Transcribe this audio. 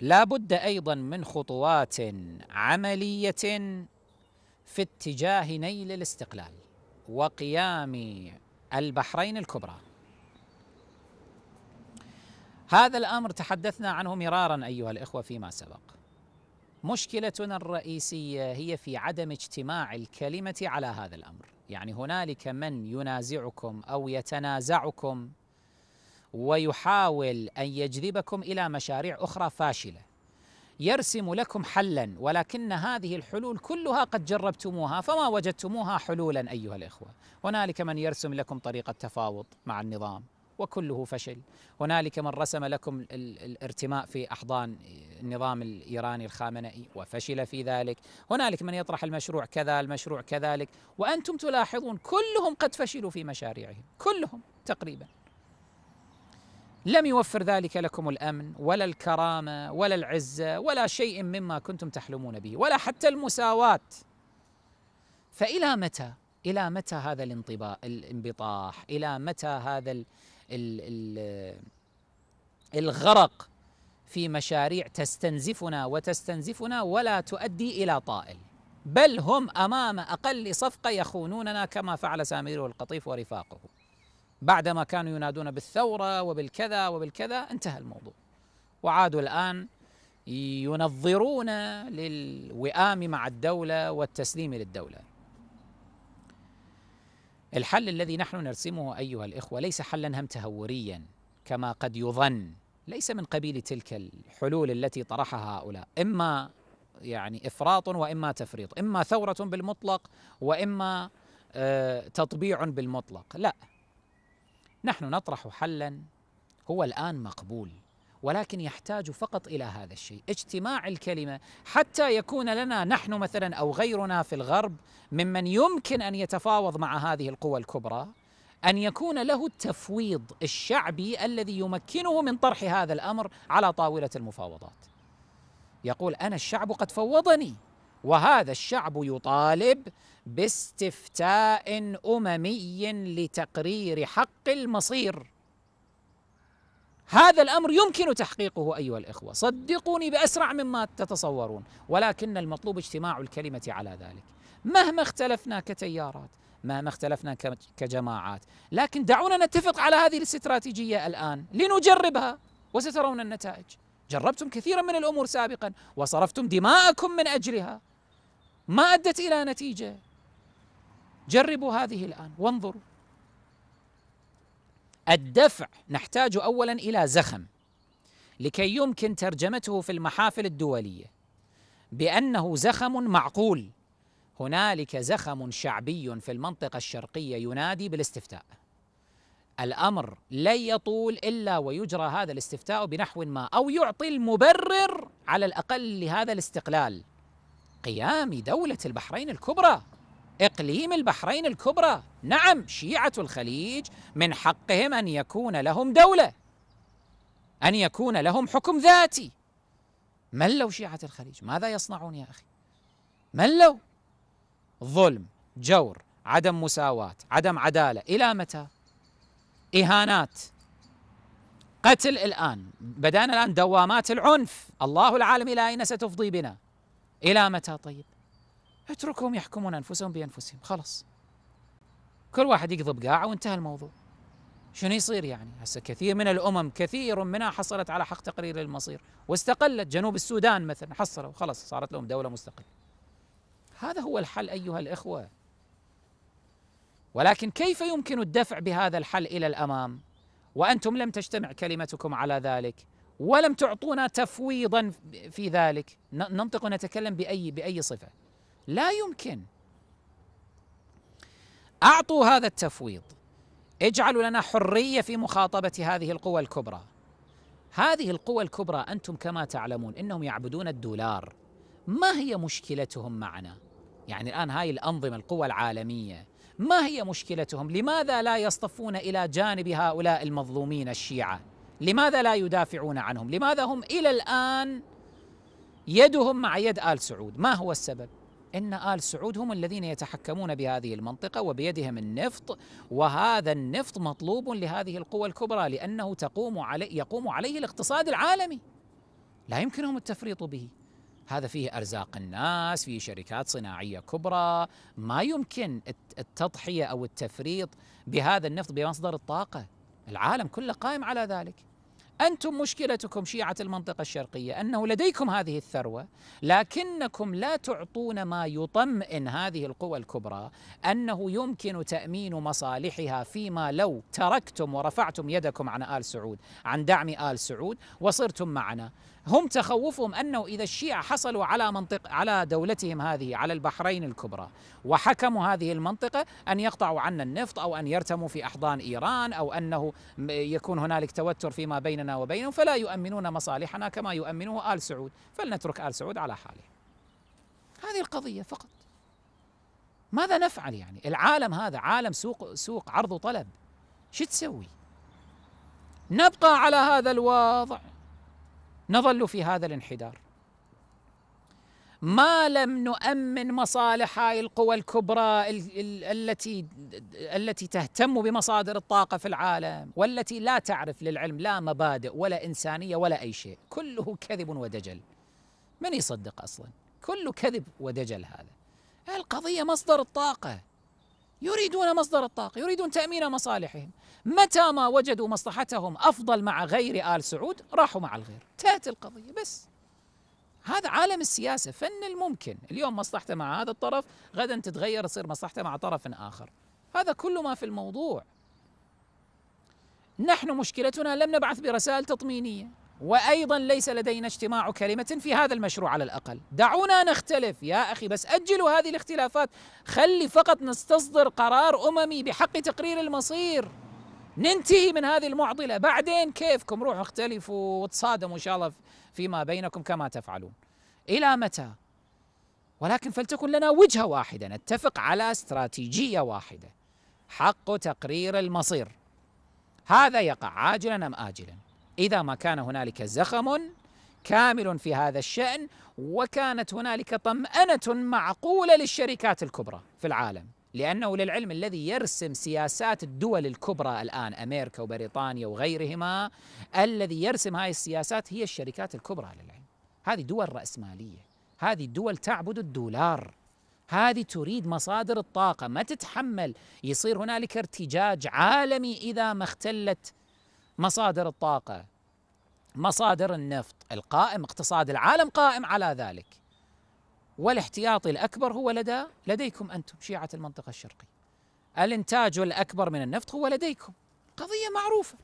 لا بد أيضا من خطوات عملية في اتجاه نيل الاستقلال وقيام البحرين الكبرى. هذا الأمر تحدثنا عنه مرارا أيها الإخوة فيما سبق. مشكلتنا الرئيسية هي في عدم اجتماع الكلمة على هذا الأمر. يعني هنالك من ينازعكم أو يتنازعكم ويحاول أن يجذبكم إلى مشاريع أخرى فاشلة. يرسم لكم حلا ولكن هذه الحلول كلها قد جربتموها فما وجدتموها حلولا أيها الإخوة. هنالك من يرسم لكم طريقة تفاوض مع النظام وكله فشل. هنالك من رسم لكم الارتماء في أحضان النظام الإيراني الخامنئي وفشل في ذلك. هنالك من يطرح المشروع كذا المشروع كذلك. وأنتم تلاحظون كلهم قد فشلوا في مشاريعهم كلهم تقريبا. لم يوفر ذلك لكم الأمن ولا الكرامة ولا العزة ولا شيء مما كنتم تحلمون به ولا حتى المساواة. فإلى متى؟ إلى متى هذا الانبطاح؟ إلى متى هذا ال ال ال الغرق في مشاريع تستنزفنا وتستنزفنا ولا تؤدي إلى طائل؟ بل هم أمام أقل صفقة يخونوننا كما فعل سامير القطيف ورفاقه. بعدما كانوا ينادون بالثورة وبالكذا وبالكذا انتهى الموضوع. وعادوا الآن ينظرون للوئام مع الدولة والتسليم للدولة. الحل الذي نحن نرسمه أيها الإخوة ليس حلا هم تهوريا كما قد يظن. ليس من قبيل تلك الحلول التي طرحها هؤلاء. إما يعني إفراط وإما تفريط. إما ثورة بالمطلق وإما آه، تطبيع بالمطلق. لا. نحن نطرح حلا هو الآن مقبول ولكن يحتاج فقط إلى هذا الشيء. اجتماع الكلمة حتى يكون لنا نحن مثلا أو غيرنا في الغرب ممن يمكن أن يتفاوض مع هذه القوى الكبرى أن يكون له التفويض الشعبي الذي يمكنه من طرح هذا الأمر على طاولة المفاوضات. يقول أنا الشعب قد فوضني. وهذا الشعب يطالب باستفتاء أممي لتقرير حق المصير. هذا الأمر يمكن تحقيقه أيها الإخوة. صدقوني بأسرع مما تتصورون ولكن المطلوب اجتماع الكلمة على ذلك. مهما اختلفنا كتيارات مهما اختلفنا كجماعات لكن دعونا نتفق على هذه الاستراتيجية الآن لنجربها وسترون النتائج. جربتم كثيرا من الأمور سابقا وصرفتم دماءكم من أجلها. ما أدت إلى نتيجة. جربوا هذه الآن. وانظروا الدفع نحتاج اولا إلى زخم لكي يمكن ترجمته في المحافل الدولية بأنه زخم معقول. هنالك زخم شعبي في المنطقة الشرقية ينادي بالاستفتاء. الأمر لن يطول إلا ويجرى هذا الاستفتاء بنحو ما أو يعطي المبرر على الأقل لهذا الاستقلال. قيام دولة البحرين الكبرى. إقليم البحرين الكبرى. نعم شيعة الخليج من حقهم أن يكون لهم دولة أن يكون لهم حكم ذاتي. ملوا شيعة الخليج؟ ماذا يصنعون يا أخي؟ ملوا ظلم جور عدم مساواة عدم عدالة. إلى متى؟ إهانات. قتل الآن. بدأنا الآن دوامات العنف. الله العالم إلى أين ستفضي بنا؟ إلى متى طيب؟ اتركهم يحكمون أنفسهم بأنفسهم خلاص. كل واحد يقضب قاعه وانتهى الموضوع. شنو يصير يعني؟ هسه كثير من الأمم كثير منها حصلت على حق تقرير المصير واستقلت جنوب السودان مثلا حصلوا خلاص صارت لهم دولة مستقلة. هذا هو الحل أيها الإخوة. ولكن كيف يمكن الدفع بهذا الحل إلى الأمام؟ وأنتم لم تجتمع كلمتكم على ذلك. ولم تعطونا تفويضا في ذلك. ننطق ونتكلم بأي بأي صفة. لا يمكن. أعطوا هذا التفويض. اجعلوا لنا حرية في مخاطبة هذه القوى الكبرى. هذه القوى الكبرى أنتم كما تعلمون إنهم يعبدون الدولار. ما هي مشكلتهم معنا؟ يعني الآن هاي الأنظمة القوى العالمية. ما هي مشكلتهم؟ لماذا لا يصطفون إلى جانب هؤلاء المظلومين الشيعة؟ لماذا لا يدافعون عنهم؟ لماذا هم إلى الآن يدهم مع يد آل سعود؟ ما هو السبب؟ إن آل سعود هم الذين يتحكمون بهذه المنطقة وبيدهم النفط وهذا النفط مطلوب لهذه القوى الكبرى لأنه تقوم عليه يقوم عليه الاقتصاد العالمي. لا يمكنهم التفريط به. هذا فيه أرزاق الناس فيه شركات صناعية كبرى. ما يمكن التضحية أو التفريط بهذا النفط بمصدر الطاقة. العالم كله قائم على ذلك. أنتم مشكلتكم شيعة المنطقة الشرقية أنه لديكم هذه الثروة لكنكم لا تعطون ما يطمئن هذه القوى الكبرى أنه يمكن تأمين مصالحها فيما لو تركتم ورفعتم يدكم عن آل سعود عن دعم آل سعود وصرتم معنا. هم تخوفهم أنه إذا الشيعة حصلوا على منطق على دولتهم هذه على البحرين الكبرى وحكموا هذه المنطقة أن يقطعوا عنا النفط أو أن يرتموا في أحضان إيران أو أنه يكون هنالك توتر فيما بيننا وبينهم فلا يؤمنون مصالحنا كما يؤمنه آل سعود فلنترك آل سعود على حاله. هذه القضية فقط. ماذا نفعل يعني؟ العالم هذا عالم سوق سوق عرض وطلب. شو تسوي؟ نبقى على هذا الوضع نظل في هذا الانحدار ما لم نؤمن مصالح هاي القوى الكبرى التي التي تهتم بمصادر الطاقة في العالم والتي لا تعرف للعلم لا مبادئ ولا إنسانية ولا أي شيء. كله كذب ودجل. من يصدق أصلا؟ كله كذب ودجل هذا. القضية مصدر الطاقة. يريدون مصدر الطاقة يريدون تأمين مصالحهم. متى ما وجدوا مصلحتهم أفضل مع غير آل سعود راحوا مع الغير. انتهت القضية بس. هذا عالم السياسة فن الممكن. اليوم مصلحته مع هذا الطرف غدا تتغير تصير مصلحته مع طرف آخر. هذا كل ما في الموضوع. نحن مشكلتنا لم نبعث برسائل تطمينية وأيضا ليس لدينا اجتماع كلمة في هذا المشروع على الأقل. دعونا نختلف. يا أخي بس أجلوا هذه الاختلافات. خلي فقط نستصدر قرار أممي بحق تقرير المصير. ننتهي من هذه المعضلة. بعدين كيفكم؟ روحوا اختلفوا وتصادموا إن شاء الله فيما بينكم كما تفعلون. إلى متى؟ ولكن فلتكن لنا وجهة واحدة. نتفق على استراتيجية واحدة. حق تقرير المصير. هذا يقع عاجلا أم اجلا؟ إذا ما كان هنالك زخم كامل في هذا الشأن وكانت هنالك طمأنة معقولة للشركات الكبرى في العالم. لأنه للعلم الذي يرسم سياسات الدول الكبرى الآن أمريكا وبريطانيا وغيرهما الذي يرسم هذه السياسات هي الشركات الكبرى للعلم. هذه دول رأسمالية. هذه دول تعبد الدولار. هذه تريد مصادر الطاقة. ما تتحمل. يصير هنالك ارتجاج عالمي إذا ما اختلت مصادر الطاقة مصادر النفط. القائم اقتصاد العالم قائم على ذلك. والاحتياطي الأكبر هو لدى لديكم أنتم شيعة المنطقة الشرقية. الإنتاج الأكبر من النفط هو لديكم. قضية معروفة.